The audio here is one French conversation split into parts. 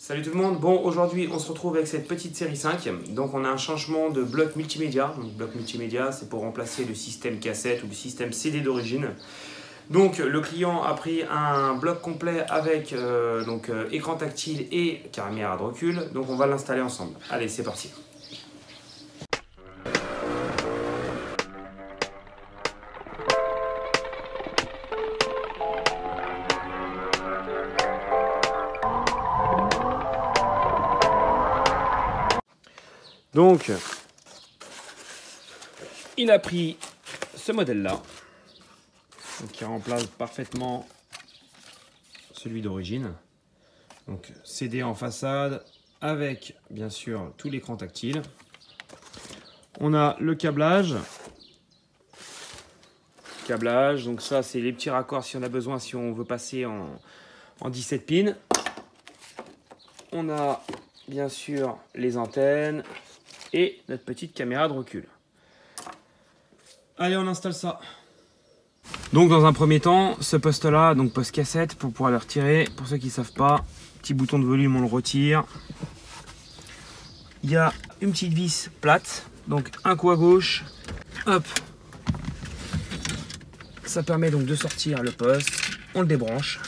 Salut tout le monde, bon aujourd'hui on se retrouve avec cette petite série 5, donc on a un changement de bloc multimédia, donc bloc multimédia c'est pour remplacer le système cassette ou le système CD d'origine. Donc le client a pris un bloc complet avec euh, donc, euh, écran tactile et caméra de recul, donc on va l'installer ensemble. Allez c'est parti Donc, il a pris ce modèle-là, qui remplace parfaitement celui d'origine. Donc, CD en façade, avec bien sûr tout l'écran tactile. On a le câblage. Câblage, donc ça c'est les petits raccords si on a besoin, si on veut passer en, en 17 pins. On a bien sûr les antennes, et notre petite caméra de recul. Allez, on installe ça. Donc dans un premier temps, ce poste-là, donc poste cassette, pour pouvoir le retirer, pour ceux qui ne savent pas, petit bouton de volume, on le retire. Il y a une petite vis plate, donc un coup à gauche, hop. Ça permet donc de sortir le poste, on le débranche.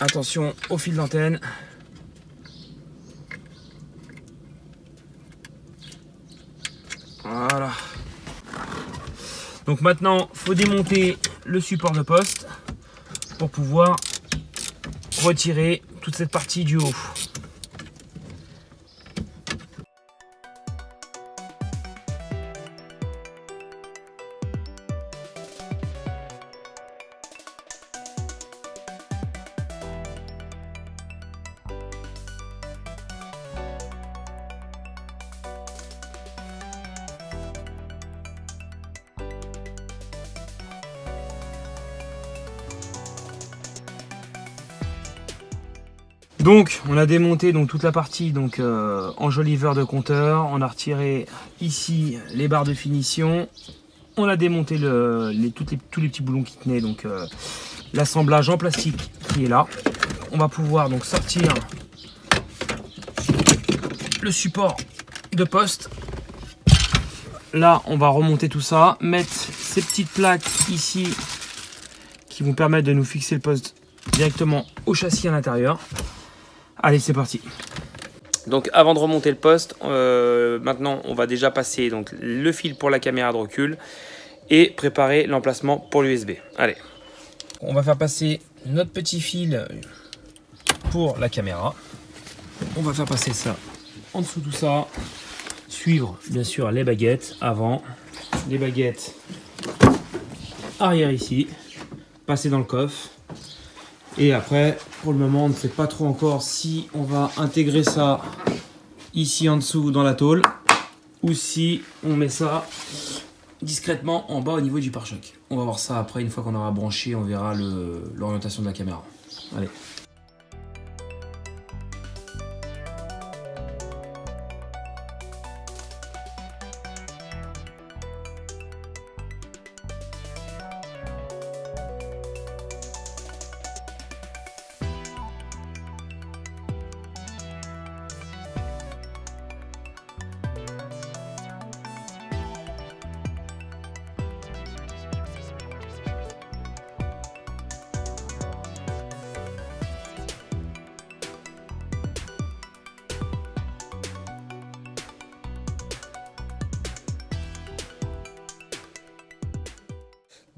Attention au fil d'antenne. Voilà. Donc maintenant, faut démonter le support de poste pour pouvoir retirer toute cette partie du haut. Donc on a démonté donc toute la partie donc euh, enjoliveur de compteur, on a retiré ici les barres de finition, on a démonté tous les petits boulons qui tenaient donc euh, l'assemblage en plastique qui est là. On va pouvoir donc sortir le support de poste. Là on va remonter tout ça, mettre ces petites plaques ici qui vont permettre de nous fixer le poste directement au châssis à l'intérieur. Allez, c'est parti. Donc avant de remonter le poste, euh, maintenant on va déjà passer donc, le fil pour la caméra de recul et préparer l'emplacement pour l'USB. Allez. On va faire passer notre petit fil pour la caméra. On va faire passer ça en dessous de tout ça. Suivre bien sûr les baguettes avant. Les baguettes arrière ici. Passer dans le coffre. Et après, pour le moment, on ne sait pas trop encore si on va intégrer ça ici en dessous dans la tôle ou si on met ça discrètement en bas au niveau du pare-choc. On va voir ça après, une fois qu'on aura branché, on verra l'orientation de la caméra. Allez.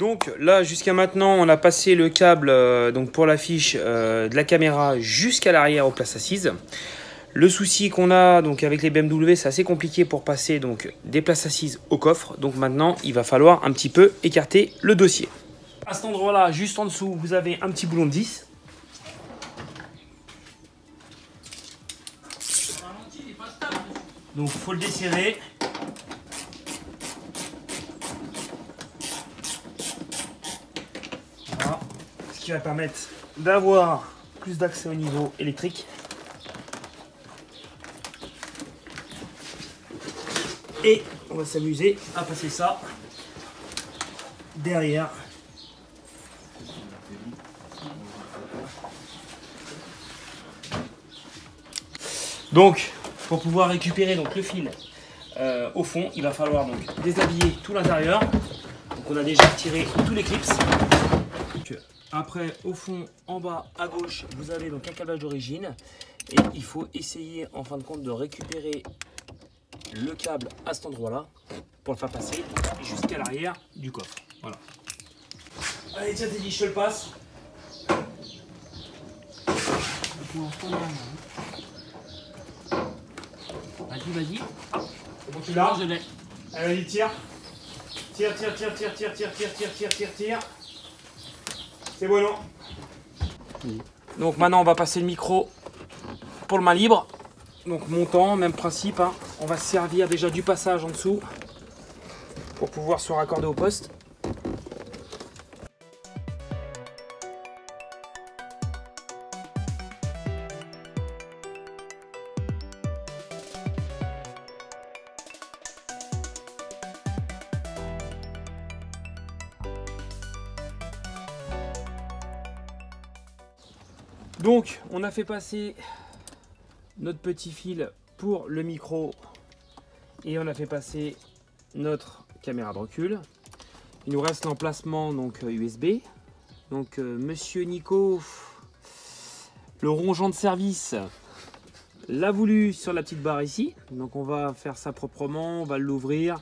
Donc là, jusqu'à maintenant, on a passé le câble euh, donc pour la fiche euh, de la caméra jusqu'à l'arrière aux places assises. Le souci qu'on a donc avec les BMW, c'est assez compliqué pour passer donc des places assises au coffre. Donc maintenant, il va falloir un petit peu écarter le dossier. À cet endroit-là, juste en dessous, vous avez un petit boulon de 10. Donc faut le desserrer. Qui va permettre d'avoir plus d'accès au niveau électrique. Et on va s'amuser à passer ça derrière. Donc, pour pouvoir récupérer donc, le fil euh, au fond, il va falloir donc déshabiller tout l'intérieur. Donc on a déjà retiré tous les clips. Après, au fond, en bas à gauche, vous avez donc un câblage d'origine. Et il faut essayer en fin de compte de récupérer le câble à cet endroit-là pour le faire passer jusqu'à l'arrière du coffre. Voilà. Allez, tiens, Teddy, je te le passe. Vas-y, vas-y. C'est bon, tu l'as Je l'ai. Allez, vas-y, tire. Tire, tire, tire, tire, tire, tire, tire, tire, tire, tire, tire. C'est bon, Donc maintenant, on va passer le micro pour le main libre. Donc montant, même principe. Hein. On va se servir déjà du passage en dessous pour pouvoir se raccorder au poste. On a fait passer notre petit fil pour le micro et on a fait passer notre caméra de recul. Il nous reste l'emplacement donc USB. Euh, donc euh, Monsieur Nico, le rongeant de service, l'a voulu sur la petite barre ici. Donc on va faire ça proprement, on va l'ouvrir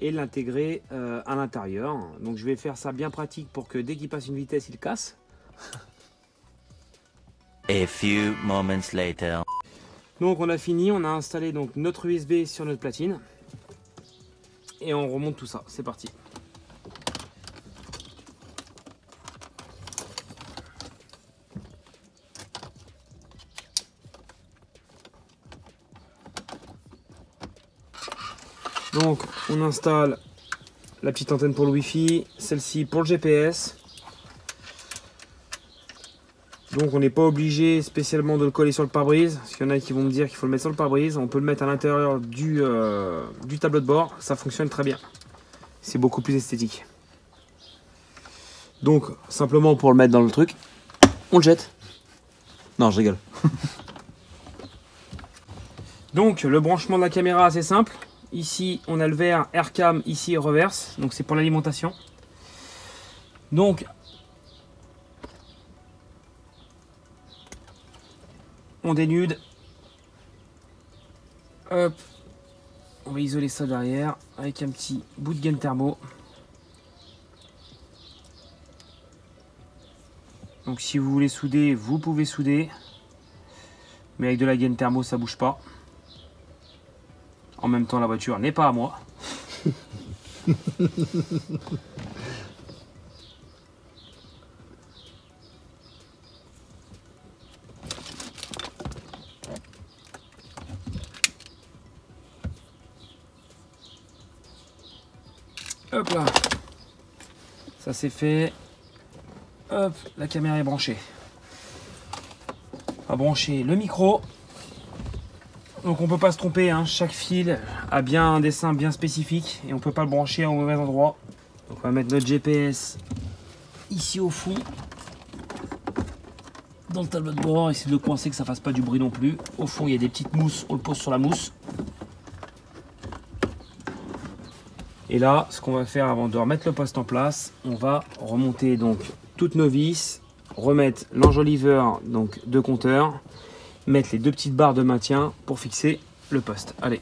et l'intégrer euh, à l'intérieur. Donc je vais faire ça bien pratique pour que dès qu'il passe une vitesse, il casse. A few moments later. Donc on a fini, on a installé donc notre USB sur notre platine. Et on remonte tout ça, c'est parti. Donc on installe la petite antenne pour le Wi-Fi, celle-ci pour le GPS, donc on n'est pas obligé spécialement de le coller sur le pare-brise. Parce qu'il y en a qui vont me dire qu'il faut le mettre sur le pare-brise. On peut le mettre à l'intérieur du, euh, tableau de bord. Ça fonctionne très bien. C'est beaucoup plus esthétique. Donc simplement pour le mettre dans le truc, on le jette. Non, je rigole. Donc le branchement de la caméra assez simple. Ici on a le verre aircam, ici reverse. Donc c'est pour l'alimentation. Donc on dénude. Hop. On va isoler ça derrière avec un petit bout de gaine thermo. Donc si vous voulez souder, vous pouvez souder. Mais avec de la gaine thermo, ça bouge pas. En même temps, la voiture n'est pas à moi. Hop là. Ça c'est fait. Hop, la caméra est branchée. On va brancher le micro. Donc on peut pas se tromper, hein. chaque fil a bien un dessin bien spécifique et on peut pas le brancher au mauvais endroit. Donc on va mettre notre GPS ici au fond. Dans le tableau de bord, essayer de coincer que ça fasse pas du bruit non plus. Au fond il y a des petites mousses, on le pose sur la mousse. Et là, ce qu'on va faire avant de remettre le poste en place, on va remonter donc toutes nos vis, remettre l'enjoliveur donc de compteur, mettre les deux petites barres de maintien pour fixer le poste. Allez.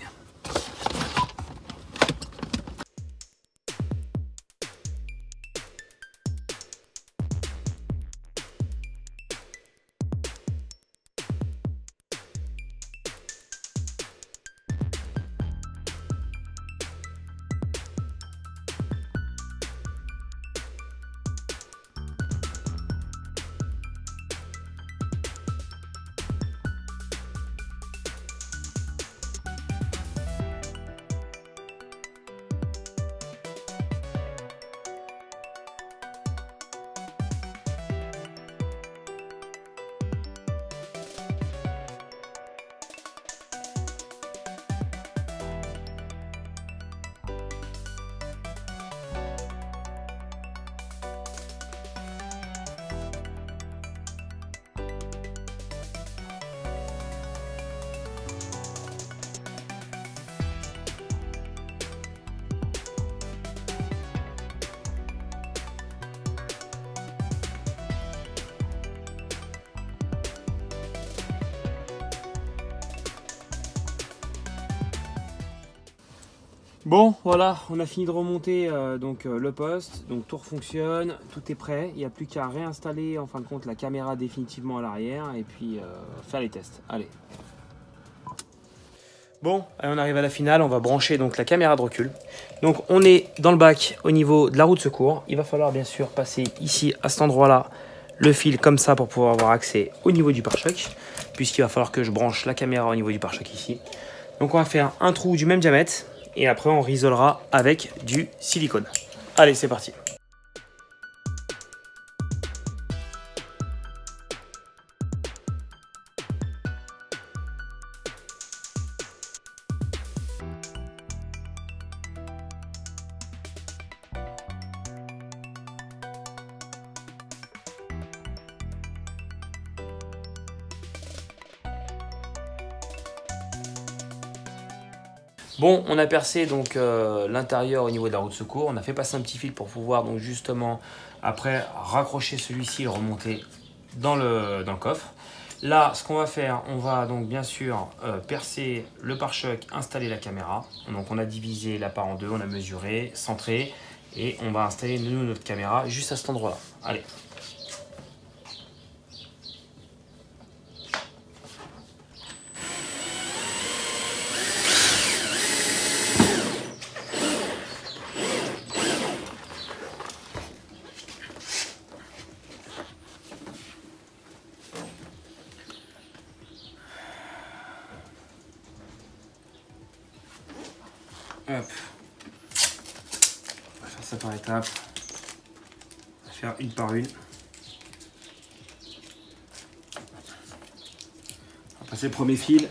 Bon, voilà, on a fini de remonter euh, donc euh, le poste, donc tout fonctionne, tout est prêt. Il n'y a plus qu'à réinstaller en fin de compte la caméra définitivement à l'arrière et puis euh, faire les tests. Allez. Bon, on arrive à la finale, on va brancher donc la caméra de recul. Donc on est dans le bac au niveau de la roue de secours. Il va falloir bien sûr passer ici à cet endroit-là le fil comme ça pour pouvoir avoir accès au niveau du pare-choc, puisqu'il va falloir que je branche la caméra au niveau du pare-choc ici. Donc on va faire un trou du même diamètre et après on risolera avec du silicone. Allez, c'est parti. Bon, on a percé donc euh, l'intérieur au niveau de la roue de secours. On a fait passer un petit fil pour pouvoir donc justement après raccrocher celui-ci et remonter dans le, coffre. Là, ce qu'on va faire, on va donc bien sûr euh, percer le pare-choc, installer la caméra. Donc on a divisé la part en deux, on a mesuré, centré et on va installer nous notre caméra juste à cet endroit-là. Allez, Hop. On va faire ça par étapes. On faire une par une. On va passer le premier fil.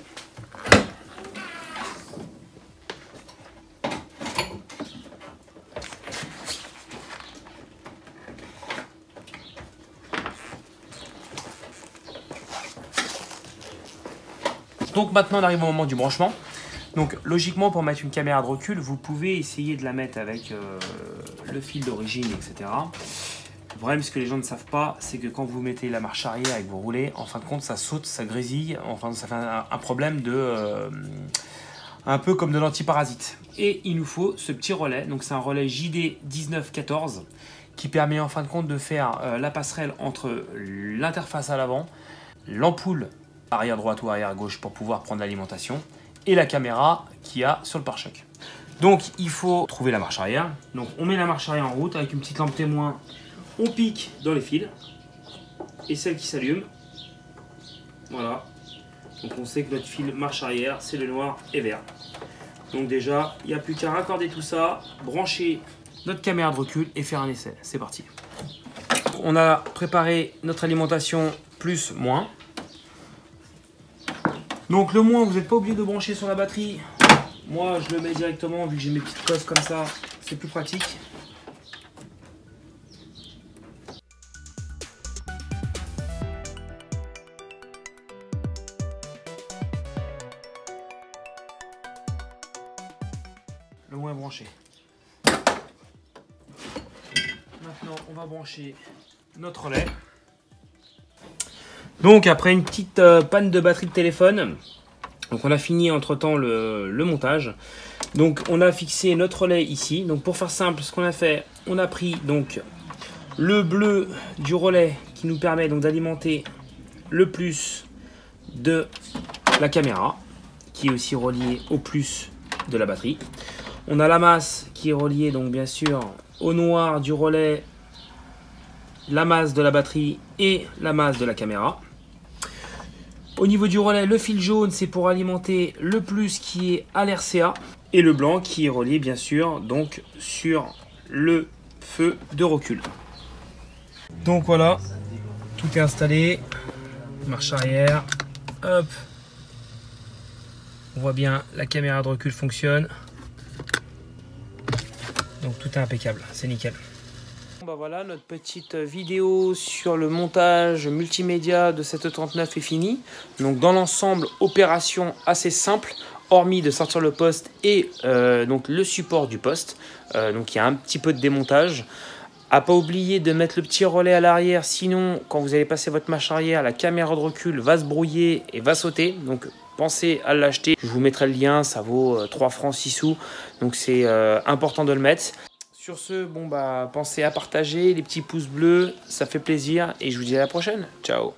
Donc maintenant on arrive au moment du branchement. Donc logiquement pour mettre une caméra de recul, vous pouvez essayer de la mettre avec euh, le fil d'origine, etc. Le problème, ce que les gens ne savent pas, c'est que quand vous mettez la marche arrière et que vous roulez, en fin de compte, ça saute, ça grésille. Enfin, ça fait un, problème de... Euh, un peu comme de l'antiparasite. Et il nous faut ce petit relais. Donc c'est un relais JD 1914 qui permet en fin de compte de faire euh, la passerelle entre l'interface à l'avant, l'ampoule arrière droite ou arrière gauche pour pouvoir prendre l'alimentation et la caméra qu'il y a sur le pare-choc. Donc il faut trouver la marche arrière. Donc on met la marche arrière en route avec une petite lampe témoin. On pique dans les fils. Et celle qui s'allume. Voilà. Donc on sait que notre fil marche arrière, c'est le noir et vert. Donc déjà, il n'y a plus qu'à raccorder tout ça, brancher notre caméra de recul et faire un essai. C'est parti. On a préparé notre alimentation plus moins. Donc le moins, vous n'êtes pas obligé de brancher sur la batterie. Moi, je le mets directement, vu que j'ai mes petites cosses comme ça, c'est plus pratique. Le moins branché. Maintenant, on va brancher notre relais. Donc après une petite euh, panne de batterie de téléphone, donc on a fini entre temps le, montage. Donc on a fixé notre relais ici. Donc pour faire simple, ce qu'on a fait, on a pris donc le bleu du relais qui nous permet donc d'alimenter le plus de la caméra, qui est aussi relié au plus de la batterie. On a la masse qui est reliée donc bien sûr au noir du relais, la masse de la batterie et la masse de la caméra. Au niveau du relais, le fil jaune, c'est pour alimenter le plus qui est à l'RCA. Et le blanc qui est relié, bien sûr, donc sur le feu de recul. Donc voilà, tout est installé. Marche arrière. Hop. On voit bien, la caméra de recul fonctionne. Donc tout est impeccable, c'est nickel. Bah voilà, notre petite vidéo sur le montage multimédia de cette 39 est finie. Donc dans l'ensemble, opération assez simple, hormis de sortir le poste et euh, donc le support du poste. Euh, donc il y a un petit peu de démontage. À pas oublier de mettre le petit relais à l'arrière, sinon quand vous allez passer votre marche arrière, la caméra de recul va se brouiller et va sauter. Donc pensez à l'acheter. Je vous mettrai le lien, ça vaut euh, 3 francs 6 sous. Donc c'est important de le mettre. Sur ce, bon bah pensez à partager, les petits pouces bleus, ça fait plaisir et je vous dis à la prochaine. Ciao